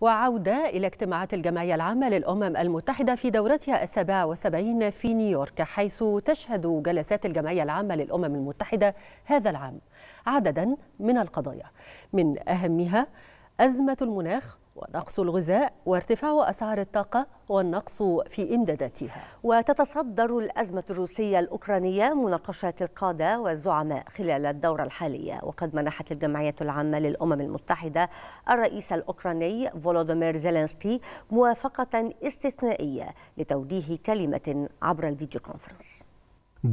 وعودة إلى اجتماعات الجمعية العامة للأمم المتحدة في دورتها السابعة والسبعين في نيويورك حيث تشهد جلسات الجمعية العامة للأمم المتحدة هذا العام عددا من القضايا. من أهمها أزمة المناخ ونقص الغذاء وارتفاع أسعار الطاقة والنقص في إمداداتها. وتتصدر الأزمة الروسية الأوكرانية مناقشات القادة والزعماء خلال الدورة الحالية. وقد منحت الجمعية العامة للأمم المتحدة الرئيس الأوكراني فولودومير زيلينسكي موافقة استثنائية لتوجيه كلمة عبر الفيديو كونفرنس.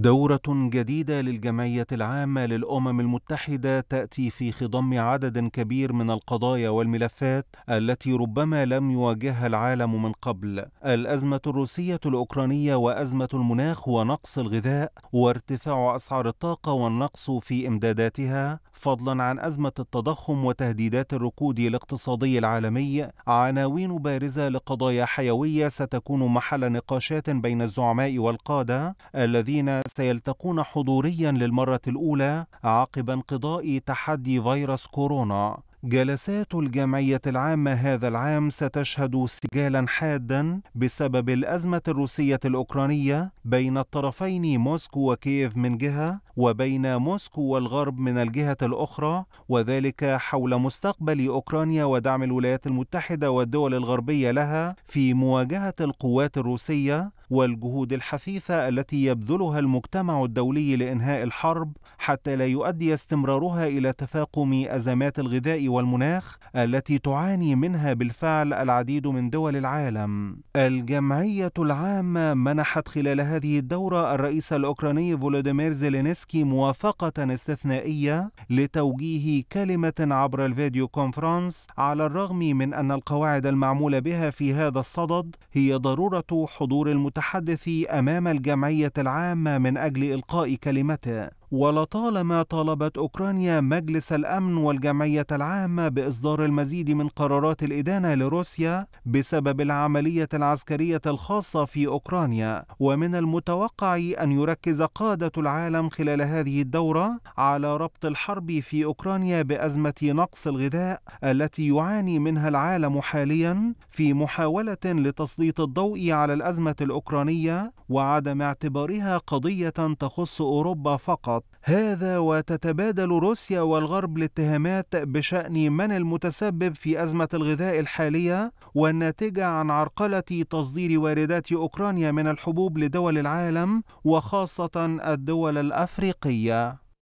دورة جديدة للجمعية العامة للأمم المتحدة تأتي في خضم عدد كبير من القضايا والملفات التي ربما لم يواجهها العالم من قبل. الأزمة الروسية الأوكرانية وأزمة المناخ ونقص الغذاء وارتفاع أسعار الطاقة والنقص في إمداداتها فضلا عن أزمة التضخم وتهديدات الركود الاقتصادي العالمي عناوين بارزة لقضايا حيوية ستكون محل نقاشات بين الزعماء والقادة الذين سيلتقون حضوريا للمرة الأولى عقب انقضاء تحدي فيروس كورونا. جلسات الجمعية العامة هذا العام ستشهد سجالا حادا بسبب الأزمة الروسية الأوكرانية بين الطرفين موسكو وكييف من جهة وبين موسكو والغرب من الجهة الأخرى وذلك حول مستقبل أوكرانيا ودعم الولايات المتحدة والدول الغربية لها في مواجهة القوات الروسية والجهود الحثيثة التي يبذلها المجتمع الدولي لإنهاء الحرب حتى لا يؤدي استمرارها إلى تفاقم أزمات الغذاء والمناخ التي تعاني منها بالفعل العديد من دول العالم. الجمعية العامة منحت خلال هذه الدورة الرئيس الأوكراني فولوديمير زيلينسكي موافقة استثنائية لتوجيه كلمة عبر الفيديو كونفرنس على الرغم من أن القواعد المعمولة بها في هذا الصدد هي ضرورة حضور المتحدث أمام الجمعية العامة من أجل إلقاء كلمته. ولطالما طالبت أوكرانيا مجلس الأمن والجمعية العامة بإصدار المزيد من قرارات الإدانة لروسيا بسبب العملية العسكرية الخاصة في أوكرانيا ومن المتوقع أن يركز قادة العالم خلال هذه الدورة على ربط الحرب في أوكرانيا بأزمة نقص الغذاء التي يعاني منها العالم حاليا في محاولة لتسليط الضوء على الأزمة الأوكرانية وعدم اعتبارها قضية تخص أوروبا فقط. هذا وتتبادل روسيا والغرب الاتهامات بشأن من المتسبب في أزمة الغذاء الحالية والناتجة عن عرقلة تصدير واردات أوكرانيا من الحبوب لدول العالم وخاصة الدول الأفريقية.